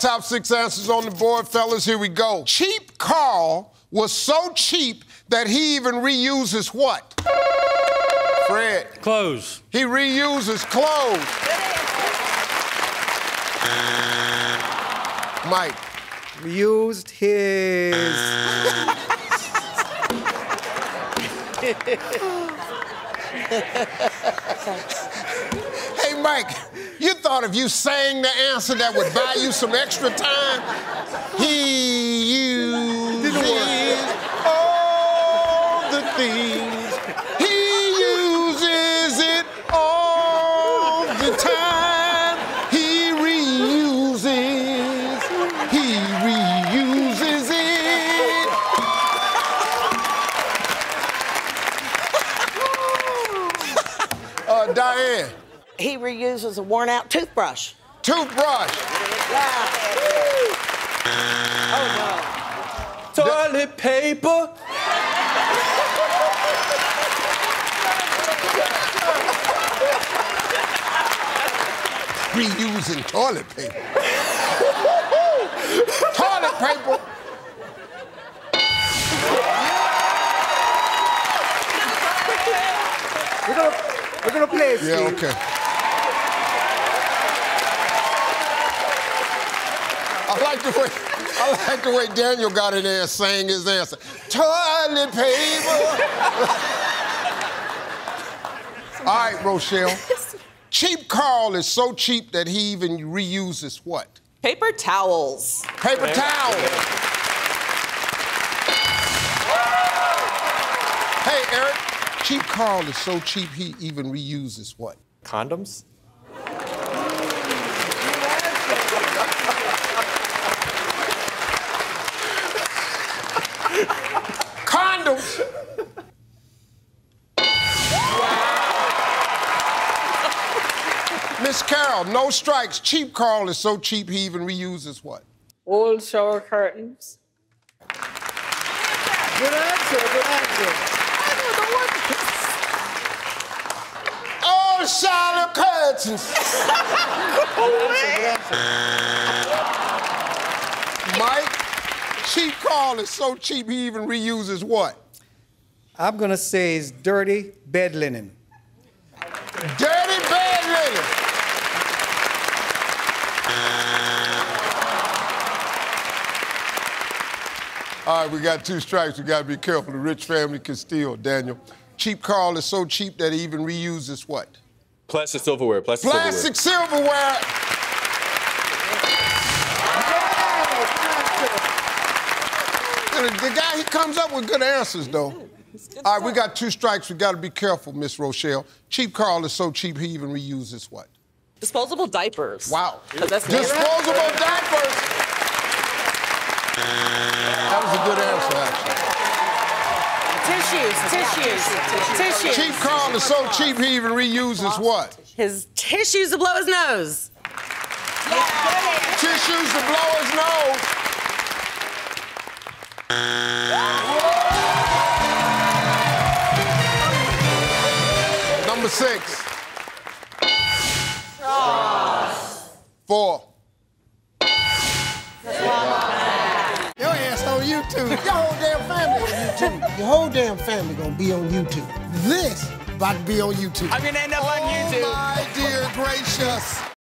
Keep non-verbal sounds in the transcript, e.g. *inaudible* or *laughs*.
Top six answers on the board, fellas. Here we go. Cheap Carl was so cheap that he even reuses what? Fred. Clothes. He reuses clothes. Mike. Used his. Hey, Mike, you thought if you sang the answer that would buy you some extra time? He uses all the things. He uses it all the time. He reuses. He reuses it. *laughs* Uh, Diane, He reuses a worn out toothbrush. toothbrush. Oh, toilet paper. reusing toilet paper. toilet paper. We're gonna, we're gonna play it, Yeah, okay. I like the way I like the way Daniel got in there and sang his answer. Toilet paper. *laughs* All right, Rochelle. Cheap Carl is so cheap that he even reuses what? Paper towels. Paper towel. Hey, Eric. Cheap Carl is so cheap he even reuses what? Condoms. Condoms. Miss Carol, no strikes. Cheap Carl is so cheap he even reuses what? Old shower curtains. Good answer, good answer. Oh, Charlotte curtains. *laughs* Mike, cheap Carl is so cheap he even reuses what? I'm gonna say it's dirty bed linen. Dirty All right, we got two strikes. We got to be careful. The rich family can steal, Daniel. Cheap Carl is so cheap that he even reuses what? Plastic silverware. Plastic, Plastic silverware. The, the guy, he comes up with good answers, though. All right, we got two strikes. We got to be careful, Miss Rochelle. Cheap Carl is so cheap he even reuses what? Disposable diapers. Wow. that's Disposable diapers. That was a good answer, actually. Tissues, tissues, tissues. Cheap Carl is so cheap he even reuses what? His tissues to blow his nose. Yeah. Tissues to blow his nose. Number six. Four. YouTube. Your whole damn family on YouTube. Your whole damn family gonna be on YouTube. This about to be on YouTube. I'm gonna end up on YouTube. My dear gracious.